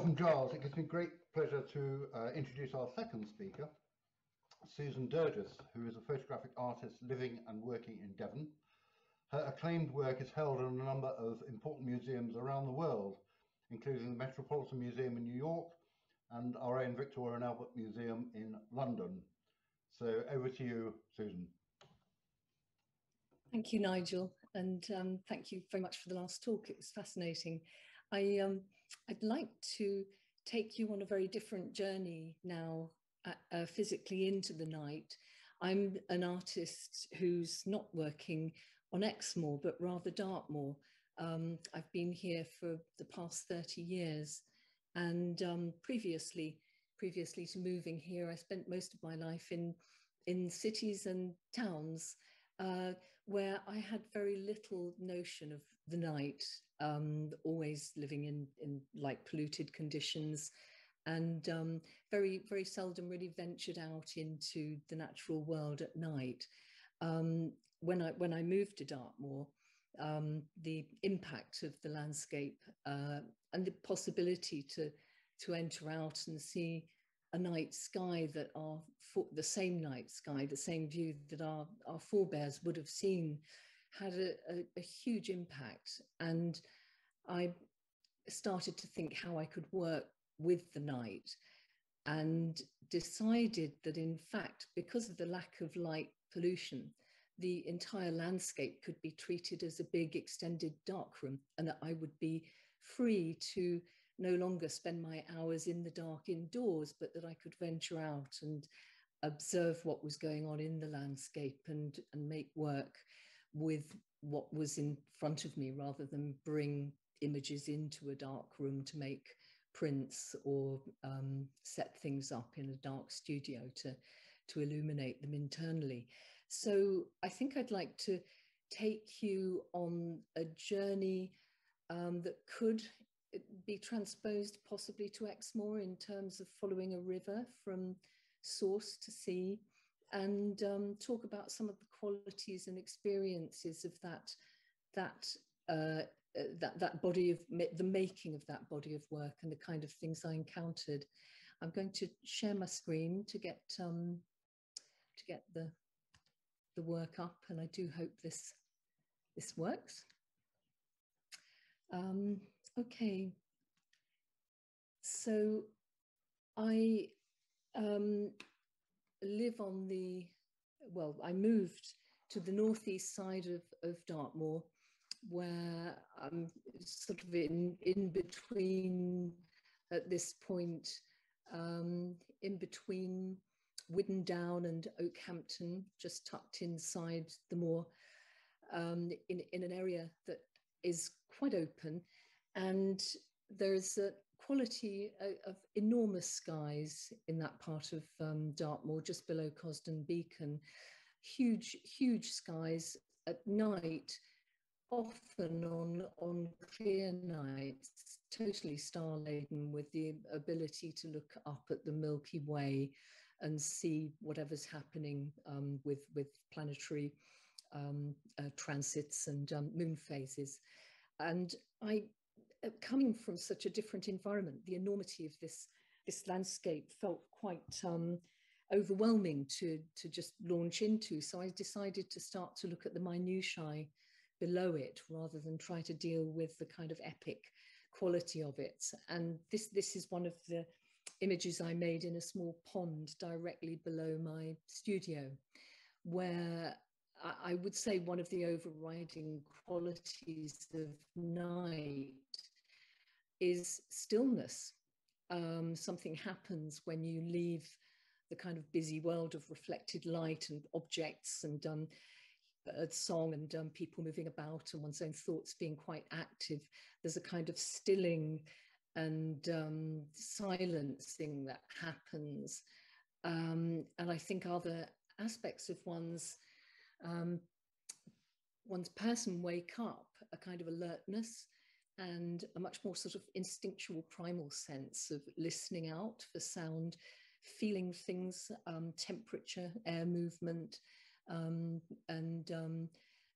from Giles, it gives me great pleasure to uh, introduce our second speaker, Susan Derges, who is a photographic artist living and working in Devon. Her acclaimed work is held in a number of important museums around the world, including the Metropolitan Museum in New York and our own Victoria and Albert Museum in London. So over to you, Susan. Thank you, Nigel, and um, thank you very much for the last talk. It was fascinating. I, um, I'd like to take you on a very different journey now, uh, uh, physically into the night. I'm an artist who's not working on Exmoor, but rather Dartmoor. Um, I've been here for the past 30 years, and um, previously, previously to moving here, I spent most of my life in in cities and towns uh, where I had very little notion of the night, um, always living in, in light polluted conditions and um, very, very seldom really ventured out into the natural world at night. Um, when, I, when I moved to Dartmoor, um, the impact of the landscape uh, and the possibility to, to enter out and see a night sky that our the same night sky, the same view that our, our forebears would have seen, had a, a, a huge impact. And I started to think how I could work with the night and decided that in fact, because of the lack of light pollution, the entire landscape could be treated as a big extended darkroom and that I would be free to no longer spend my hours in the dark indoors, but that I could venture out and observe what was going on in the landscape and, and make work with what was in front of me rather than bring images into a dark room to make prints or um, set things up in a dark studio to, to illuminate them internally. So I think I'd like to take you on a journey um, that could be transposed possibly to Exmoor in terms of following a river from source to sea and um, talk about some of the qualities and experiences of that that uh, that that body of the making of that body of work and the kind of things I encountered. I'm going to share my screen to get um, to get the the work up, and I do hope this this works. Um, okay. So I um, live on the, well, I moved to the northeast side of, of Dartmoor, where I'm sort of in, in between at this point, um, in between Whiddon Down and Okehampton, just tucked inside the moor, um, in, in an area that is quite open. And there's a quality of enormous skies in that part of um, Dartmoor, just below Cosdon Beacon. Huge, huge skies at night, often on, on clear nights, totally star laden with the ability to look up at the Milky Way and see whatever's happening um, with, with planetary um, uh, transits and um, moon phases. And I, uh, coming from such a different environment, the enormity of this, this landscape felt quite um, overwhelming to, to just launch into. So I decided to start to look at the minutiae below it rather than try to deal with the kind of epic quality of it. And this, this is one of the images I made in a small pond directly below my studio, where I would say one of the overriding qualities of night is stillness. Um, something happens when you leave the kind of busy world of reflected light and objects and um, bird song and um, people moving about and one's own thoughts being quite active. There's a kind of stilling and um, silencing that happens. Um, and I think other aspects of one's um, one's person wake up a kind of alertness and a much more sort of instinctual primal sense of listening out for sound, feeling things, um, temperature, air movement, um, and, um,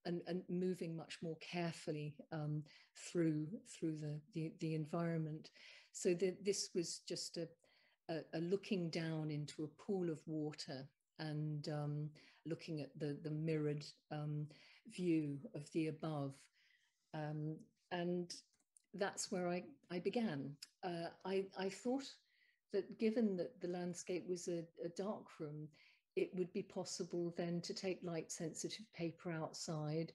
and, and moving much more carefully um, through, through the, the, the, environment. So the, this was just a, a, a, looking down into a pool of water and um, looking at the, the mirrored um, view of the above. Um, and that's where I, I began. Uh, I, I thought that given that the landscape was a, a dark room, it would be possible then to take light sensitive paper outside.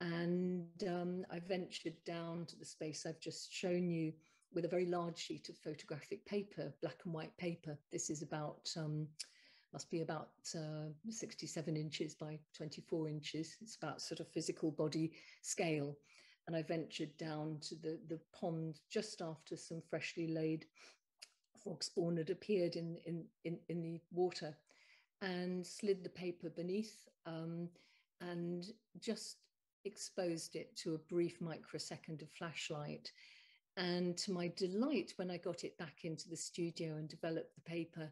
And um, I ventured down to the space I've just shown you with a very large sheet of photographic paper, black and white paper. This is about, um, must be about uh, 67 inches by 24 inches. It's about sort of physical body scale. And I ventured down to the, the pond just after some freshly laid frog spawn had appeared in, in, in, in the water and slid the paper beneath um, and just exposed it to a brief microsecond of flashlight. And to my delight, when I got it back into the studio and developed the paper,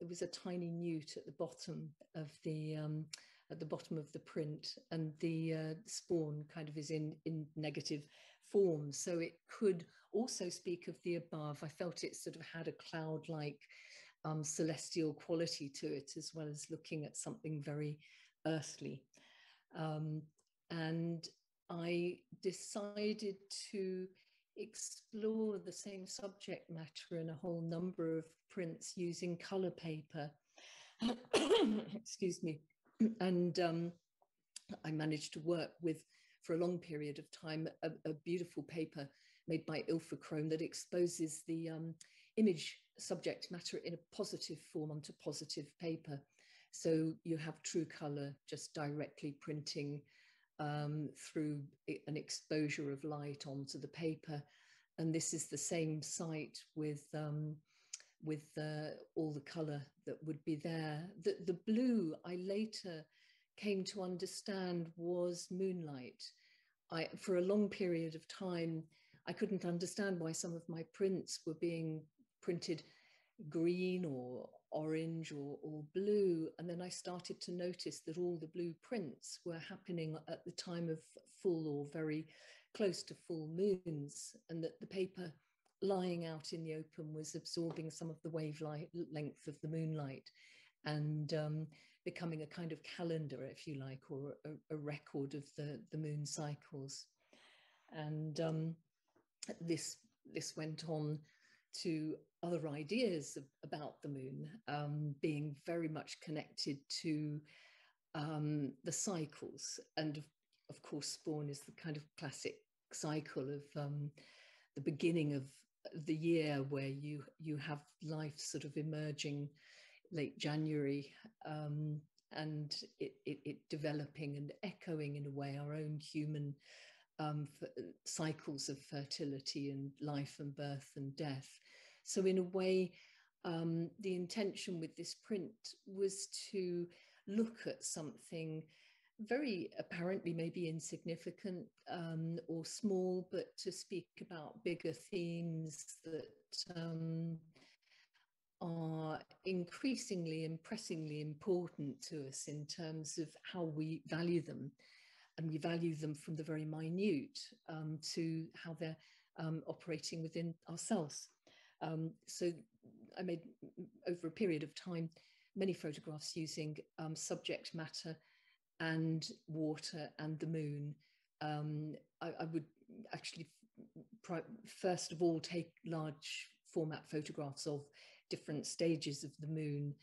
there was a tiny newt at the bottom of the um, at the bottom of the print, and the uh, spawn kind of is in in negative form, so it could also speak of the above. I felt it sort of had a cloud-like um, celestial quality to it, as well as looking at something very earthly. Um, and I decided to explore the same subject matter in a whole number of prints using color paper. Excuse me. And um, I managed to work with, for a long period of time, a, a beautiful paper made by Ilfochrome that exposes the um, image subject matter in a positive form onto positive paper. So you have true color just directly printing um, through an exposure of light onto the paper. And this is the same site with, um, with uh, all the color that would be there. The, the blue I later came to understand was moonlight. I, for a long period of time, I couldn't understand why some of my prints were being printed green or orange or, or blue. And then I started to notice that all the blue prints were happening at the time of full or very close to full moons, and that the paper lying out in the open was absorbing some of the wavelength length of the moonlight and um, becoming a kind of calendar, if you like, or a, a record of the, the moon cycles. And um, this, this went on to other ideas of, about the moon um, being very much connected to um, the cycles. And of, of, course, spawn is the kind of classic cycle of um, the beginning of the year where you, you have life sort of emerging late January um, and it, it, it, developing and echoing in a way our own human um, cycles of fertility and life and birth and death. So, in a way, um, the intention with this print was to look at something very apparently maybe insignificant um, or small, but to speak about bigger themes that um, are increasingly impressingly important to us in terms of how we value them. And we value them from the very minute um, to how they're um, operating within ourselves. Um, so I made over a period of time many photographs using um, subject matter and water and the moon. Um, I, I, would actually first of all take large format photographs of different stages of the moon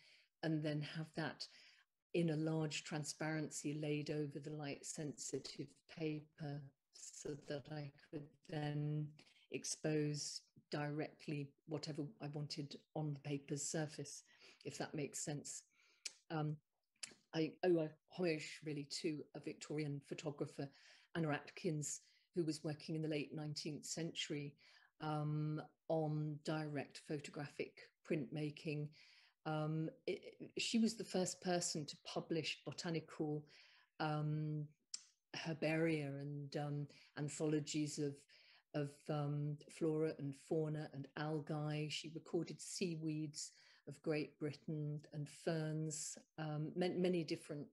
and then have that in a large transparency laid over the light sensitive paper so that I could then expose directly whatever I wanted on the paper's surface, if that makes sense. Um, I owe a homage really to a Victorian photographer, Anna Atkins, who was working in the late 19th century um, on direct photographic printmaking. Um, it, she was the first person to publish botanical um, herbaria and um, anthologies of of um, flora and fauna and algae. She recorded seaweeds of Great Britain and ferns, um, many different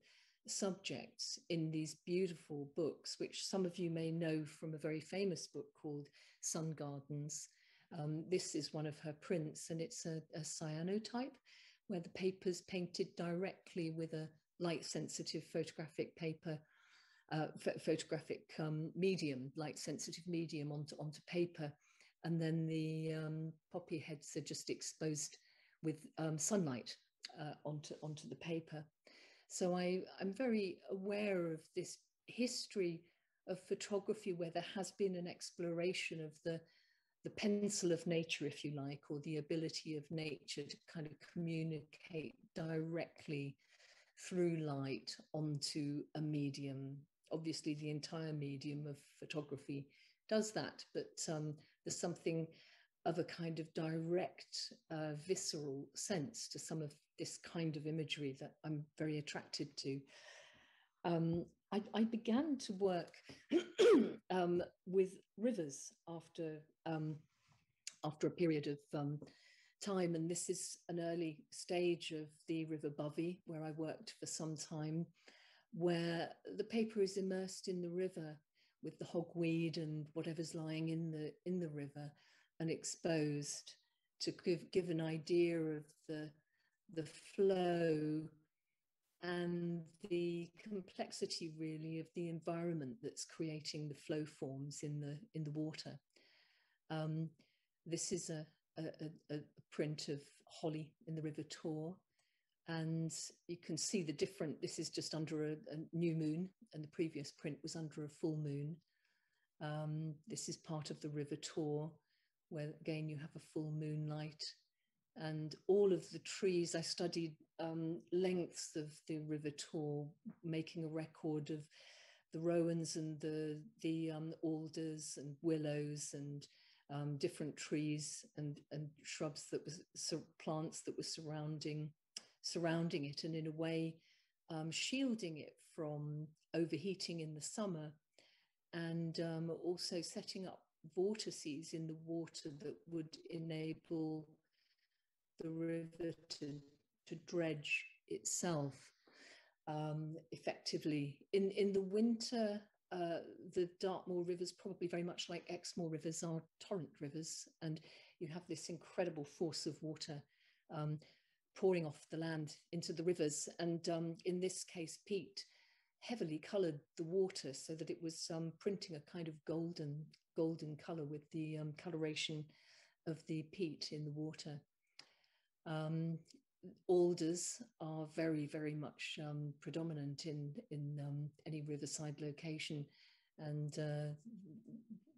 subjects in these beautiful books, which some of you may know from a very famous book called Sun Gardens, Um, this is one of her prints, and it's a, a cyanotype where the paper's painted directly with a light sensitive photographic paper, uh, photographic um, medium, light sensitive medium onto, onto paper. And then the um, poppy heads are just exposed with um, sunlight uh, onto, onto the paper. So I, I'm very aware of this history of photography where there has been an exploration of the the pencil of nature, if you like, or the ability of nature to kind of communicate directly through light onto a medium. Obviously, the entire medium of photography does that, but um, there's something of a kind of direct, uh, visceral sense to some of this kind of imagery that I'm very attracted to. Um, I, I, began to work um, with rivers after um, after a period of um, time, and this is an early stage of the River Bovey, where I worked for some time, where the paper is immersed in the river with the hogweed and whatever's lying in the in the river, and exposed to give give an idea of the the flow and the complexity really of the environment that's creating the flow forms in the in the water. Um, this is a, a, a, print of Holly in the River Taw, and you can see the different. This is just under a, a new moon, and the previous print was under a full moon. Um, this is part of the River Taw, where again you have a full moonlight and all of the trees. I studied um, lengths of the River Taw, making a record of the rowans and the the um, alders and willows and um, different trees and and shrubs that was so plants that were surrounding surrounding it, and in a way um, shielding it from overheating in the summer, and um, also setting up vortices in the water that would enable the river to, to dredge itself um, effectively. In, in the winter, uh, the Dartmoor rivers, probably very much like Exmoor rivers, are torrent rivers, and you have this incredible force of water um, pouring off the land into the rivers. And um, in this case, peat heavily coloured the water so that it was um, printing a kind of golden golden colour with the um, coloration of the peat in the water. Um, alders are very, very much um, predominant in in um, any riverside location, and uh,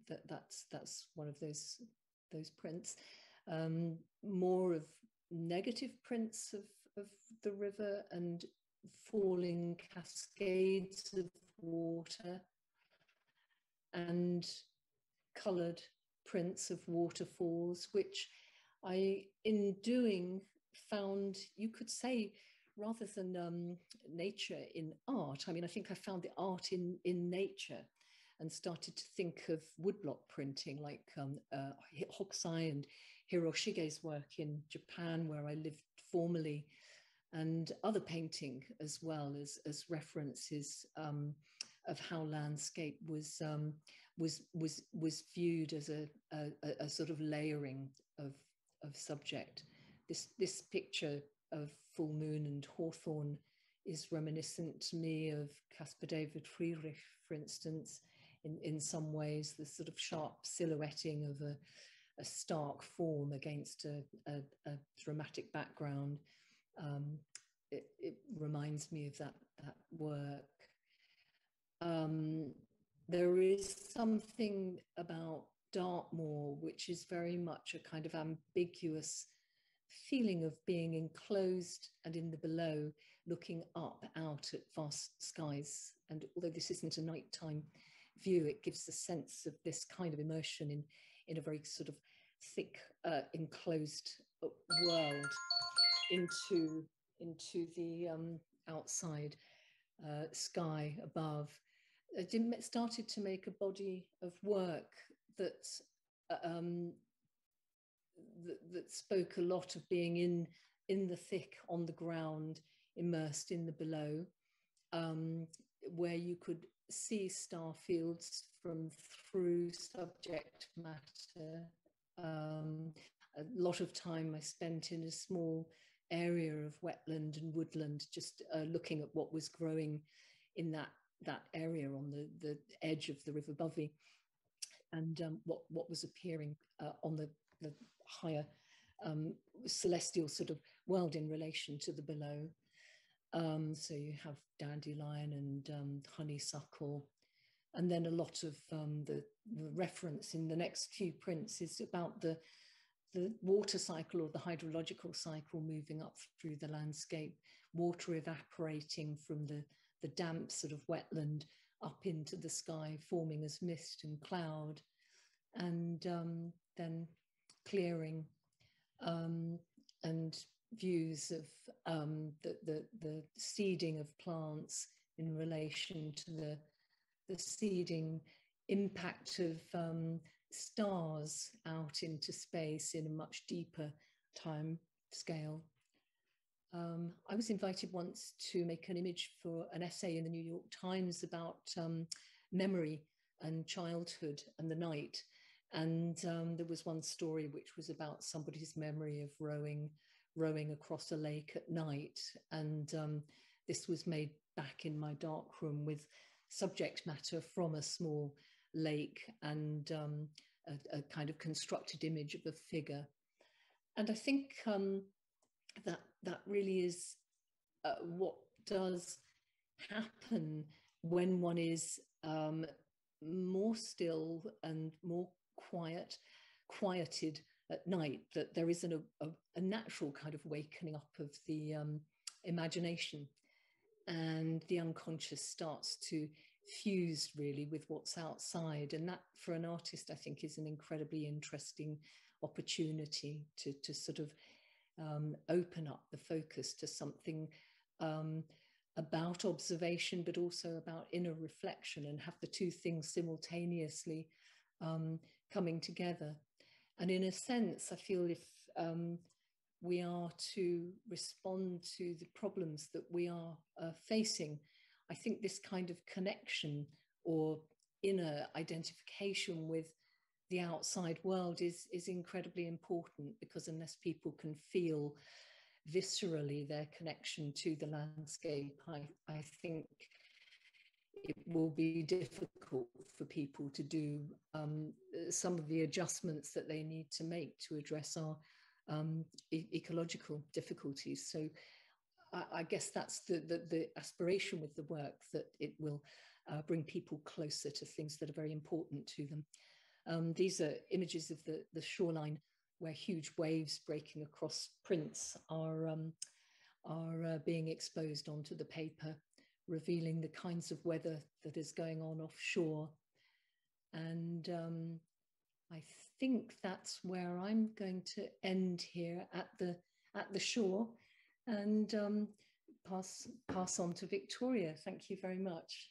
that that's that's one of those those prints. Um, more of negative prints of of the river and falling cascades of water, and coloured prints of waterfalls, which I, in doing, found you could say rather than um, nature in art. I mean, I think I found the art in in nature, and started to think of woodblock printing, like um, uh, Hokusai and Hiroshige's work in Japan, where I lived formerly, and other painting as well as as references um, of how landscape was um, was was was viewed as a, a, a sort of layering of of subject. This, this picture of full moon and hawthorn is reminiscent to me of Caspar David Friedrich, for instance, in, in some ways, the sort of sharp silhouetting of a, a stark form against a, a, a dramatic background. Um, it, it, reminds me of that, that work. Um, there is something about Dartmoor, which is very much a kind of ambiguous feeling of being enclosed and in the below, looking up out at vast skies. And although this isn't a nighttime view, it gives a sense of this kind of immersion in, in a very sort of thick, uh, enclosed uh, world into, into the um, outside uh, sky above. I started to make a body of work that um, that, that spoke a lot of being in in the thick, on the ground, immersed in the below, um, where you could see star fields from through subject matter. Um, a lot of time I spent in a small area of wetland and woodland, just uh, looking at what was growing in that that area on the, the edge of the River Bovey and um, what, what was appearing uh, on the, the higher um, celestial sort of world in relation to the below. Um, so you have dandelion and um, honeysuckle. And then a lot of um, the, the, reference in the next few prints is about the, the water cycle or the hydrological cycle moving up through the landscape, water evaporating from the, the damp sort of wetland up into the sky, forming as mist and cloud, and um, then clearing um, and views of um, the, the, the, seeding of plants in relation to the, the seeding impact of um, stars out into space in a much deeper time scale. Um, I was invited once to make an image for an essay in the New York Times about um, memory and childhood and the night. And um, there was one story which was about somebody's memory of rowing, rowing across a lake at night. And um, this was made back in my dark room with subject matter from a small lake and um, a, a, kind of constructed image of a figure. And I think um, that that really is uh, what does happen when one is um, more still and more quiet, quieted at night, that there isn't a, a, a natural kind of wakening up of the um, imagination and the unconscious starts to fuse really with what's outside. And that for an artist, I think is an incredibly interesting opportunity to, to sort of um, open up the focus to something um, about observation, but also about inner reflection and have the two things simultaneously um, coming together. And in a sense, I feel if um, we are to respond to the problems that we are uh, facing, I think this kind of connection or inner identification with the outside world is, is incredibly important because unless people can feel viscerally their connection to the landscape, I, I think it will be difficult for people to do um, some of the adjustments that they need to make to address our um, e ecological difficulties. So I, I guess that's the, the, the, aspiration with the work that it will uh, bring people closer to things that are very important to them. Um, these are images of the, the shoreline where huge waves breaking across prints are, um, are uh, being exposed onto the paper revealing the kinds of weather that is going on offshore. And um, I think that's where I'm going to end here at the at the shore and um, pass pass on to Victoria. Thank you very much.